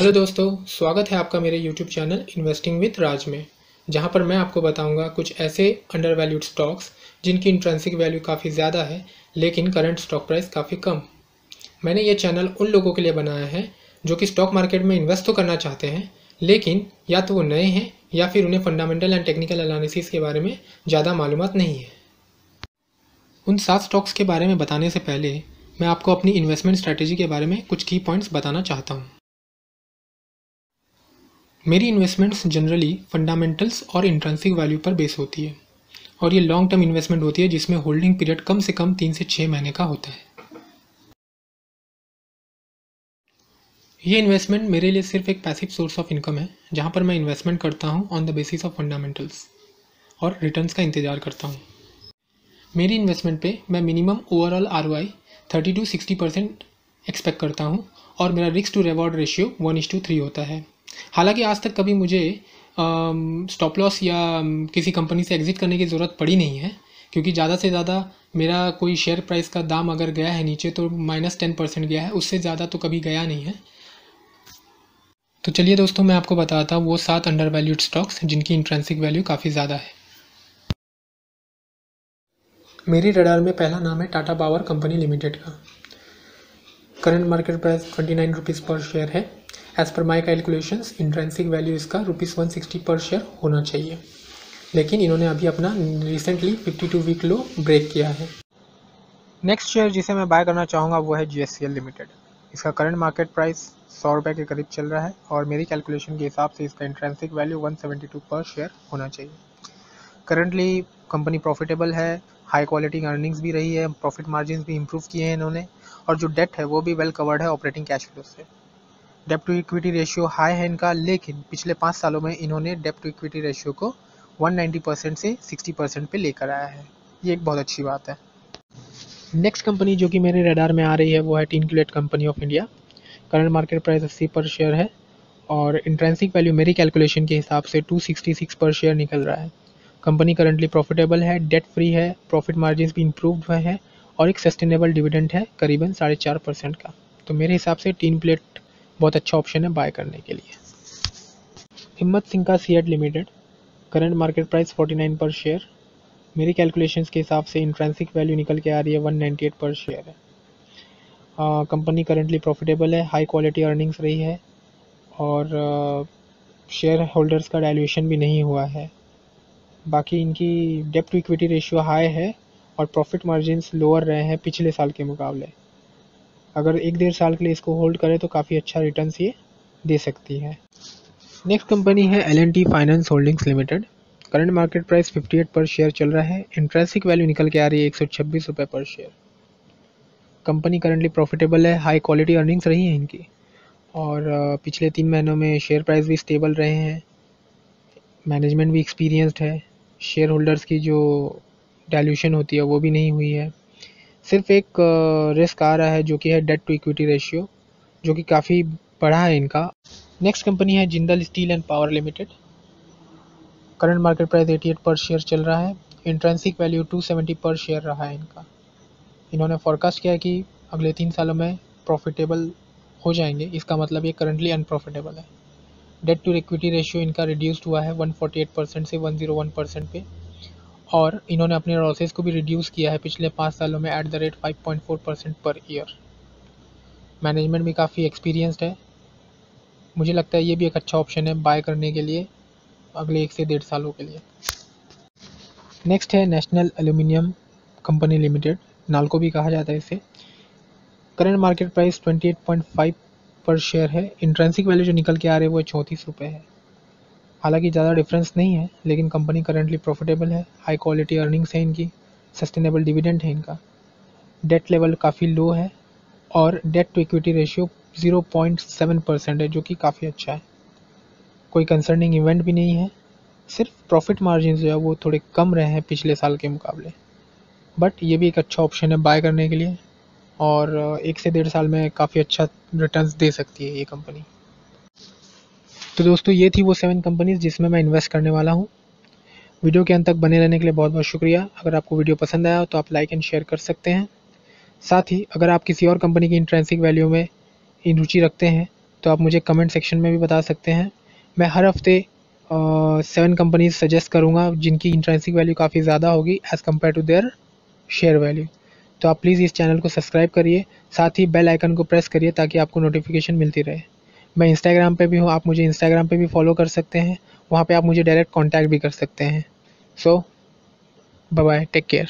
Hello दोस्तों, स्वागत है आपका मेरे YouTube channel investing with Raj में, जहाँ पर मैं आपको बताऊँगा कुछ ऐसे अंडर वैल्यूड स्टॉक्स जिनकी इंट्रेंसिक वैल्यू काफ़ी ज़्यादा है, लेकिन करंट स्टॉक प्राइस काफ़ी कम। मैंने ये चैनल उन लोगों के लिए बनाया है, जो कि स्टॉक मार्केट में इन्वेस्ट तो करना चाहते हैं, लेकिन या तो वो नए हैं, या फिर उन्हें फंडामेंटल एंड टेक्निकल एनालिसिस के बारे में ज़्यादा मालूम नहीं है। उन सात स्टॉक्स के बारे में बताने से पहले, मैं आपको अपनी इन्वेस्टमेंट स्ट्रैटेजी के बारे में कुछ की पॉइंट्स बताना चाहता हूँ। मेरी इन्वेस्टमेंट्स जनरली फंडामेंटल्स और इंट्रेंसिक वैल्यू पर बेस होती है। और ये लॉन्ग टर्म इन्वेस्टमेंट होती है, जिसमें होल्डिंग पीरियड कम से कम तीन से छः महीने का होता है। ये इन्वेस्टमेंट मेरे लिए सिर्फ़ एक पैसिव सोर्स ऑफ़ इनकम है, जहाँ पर मैं इन्वेस्टमेंट करता हूँ on the basis of fundamentals और रिटर्न्स का इंतज़ार करता हूँ। मेरी इन्वेस्टमेंट पे मैं minimum overall R O I thirty two sixty percent expect करता हूँ और मेरा risk to reward ratio one is to three होता है। हालाँकि आज तक कभी मुझे स्टॉप लॉस या किसी कंपनी से एग्ज़िट करने की ज़रूरत पड़ी नहीं है, क्योंकि ज़्यादा से ज़्यादा मेरा कोई शेयर प्राइस का दाम अगर गया है नीचे तो माइनस टेन परसेंट गया है, उससे ज़्यादा तो कभी गया नहीं है। तो चलिए दोस्तों, मैं आपको बताता हूँ वो सात अंडर वैल्यूड स्टॉक्स जिनकी इंट्रेंसिक वैल्यू काफ़ी ज़्यादा है। मेरी रडार में पहला नाम है टाटा पावर कंपनी लिमिटेड का। Current market price twenty nine rupees per share है। As per my calculations intrinsic value इसका rupees one sixty per share होना चाहिए। लेकिन इन्होंने अभी अपना recently fifty two week low break किया है। नेक्स्ट शेयर जिसे मैं बाय करना चाहूँगा, वो है G S C L limited इसका करंट मार्केट प्राइस सौ रुपये के करीब चल रहा है और मेरी कैलकुलेशन के हिसाब से इसका इंट्रेंसिक वैल्यू 172 पर शेयर होना चाहिए। करंटली कंपनी प्रॉफिटेबल है हाई क्वालिटी अर्निंग्स भी रही है प्रॉफिट मार्जिन भी इंप्रूव किए हैं इन्होंने, और जो डेट है वो भी वेल कवर्ड है ऑपरेटिंग कैश फ्लो से। Debt to equity ratio high है इनका लेकिन पिछले पाँच सालों में इन्होंने डेप टू इक्विटी रेशियो को 190 परसेंट से 60 परसेंट पे लेकर आया है। ये एक बहुत अच्छी बात है। नेक्स्ट कंपनी जो कि मेरे रडार में आ रही है, वो है टीनक्यूलेट company of India current market price अस्सी पर शेयर है और इंट्रेंसिक वैल्यू मेरी कैलकुलेशन के हिसाब से 266 पर शेयर निकल रहा है। कंपनी करंटली प्रॉफिटेबल है डेट फ्री है प्रॉफिट मार्जिन भी इंप्रूव हुए हैं और एक सस्टेनेबल डिविडेंड है, करीबन साढ़े चार परसेंट का। तो मेरे हिसाब से टीन प्लेट बहुत अच्छा ऑप्शन है बाय करने के लिए। हिम्मत सिंह का सी limited current market price 49 per share मेरी कैलकुलेशंस के हिसाब से इंट्रेंसिक वैल्यू निकल के आ रही है 198 पर शेयर है। कंपनी करंटली प्रॉफिटेबल है हाई क्वालिटी अर्निंग्स रही है, और शेयर होल्डर्स का डायल्यूशन भी नहीं हुआ है। बाकी इनकी debt to equity ratio high है, और प्रॉफिट मार्जिन लोअर रहे हैं पिछले साल के मुकाबले। अगर एक डेढ़ साल के लिए इसको होल्ड करें तो काफ़ी अच्छा रिटर्न ये दे सकती है। नेक्स्ट कंपनी है L N T finance holdings limited current market price 58 per share चल रहा है। इंट्रेंसिक वैल्यू निकल के आ रही है एक सौ per share company currently profitable है हाई क्वालिटी अर्निंग्स रही हैं इनकी। और पिछले तीन महीनों में शेयर प्राइस भी स्टेबल रहे हैं। मैनेजमेंट भी एक्सपीरियंसड है। शेयर होल्डर्स की जो डायल्यूशन होती है वो भी नहीं हुई है। सिर्फ़ एक रिस्क आ रहा है जो कि है डेट टू इक्विटी रेशियो जो कि काफ़ी बढ़ा है इनका। नेक्स्ट कंपनी है Jindal steel and power limited. Current market price 88 per share चल रहा है। इंट्रेंसिक वैल्यू 270 पर शेयर रहा है इनका। इन्होंने फॉरकास्ट किया कि अगले तीन सालों में प्रॉफिटेबल हो जाएँगे। इसका मतलब ये करंटली अनप्रॉफिटेबल है। डेट टू इक्विटी रेशियो इनका रिड्यूस्ड हुआ है। 148 परसेंट से 101 परसेंट पे। और इन्होंने अपने लॉसेस को भी रिड्यूस किया है पिछले पाँच सालों में at the rate five point four percent per year management भी काफ़ी एक्सपीरियंसड है। मुझे लगता है ये भी एक अच्छा ऑप्शन है बाय करने के लिए अगले एक से डेढ़ सालों के लिए। नेक्स्ट है national aluminium company limited NALCO भी कहा जाता है इसे। करंट मार्केट प्राइस 28.5 पर शेयर है। इंट्रेंसिक वैल्यू जो निकल के आ रहे हैं वो चौंतीस रुपये है। हालाँकि ज़्यादा डिफरेंस नहीं है, लेकिन कंपनी करेंटली प्रॉफिटेबल है हाई क्वालिटी अर्निंग्स है इनकी सस्टेनेबल डिविडेंड है इनका। डेट लेवल काफ़ी लो है और debt to equity ratio 0.7 percent है, जो कि काफ़ी अच्छा है। कोई कंसर्निंग इवेंट भी नहीं है, सिर्फ़ प्रॉफिट मार्जिन जो है वो थोड़े कम रहे हैं पिछले साल के मुकाबले। बट ये भी एक अच्छा ऑप्शन है बाय करने के लिए और एक से डेढ़ साल में काफ़ी अच्छा रिटर्न्स दे सकती है ये कंपनी तो दोस्तों, ये थी वो सेवन कंपनीज़ जिसमें मैं इन्वेस्ट करने वाला हूँ। वीडियो के अंत तक बने रहने के लिए बहुत बहुत शुक्रिया। अगर आपको वीडियो पसंद आया तो आप लाइक एंड शेयर कर सकते हैं। साथ ही, अगर आप किसी और कंपनी की इंट्रेंसिक वैल्यू में रुचि रखते हैं तो आप मुझे कमेंट सेक्शन में भी बता सकते हैं। मैं हर हफ़्ते सेवन कंपनीज़ सजेस्ट करूँगा, जिनकी इंट्रेंसिक वैल्यू काफ़ी ज़्यादा होगी as compare to their share value तो आप प्लीज़ इस चैनल को सब्सक्राइब करिए। साथ ही बेल आइकन को प्रेस करिए ताकि आपको नोटिफिकेशन मिलती रहे। मैं इंस्टाग्राम पे भी हूँ, आप मुझे इंस्टाग्राम पे भी फॉलो कर सकते हैं। वहाँ पे आप मुझे डायरेक्ट कांटेक्ट भी कर सकते हैं। सो बाय टेक केयर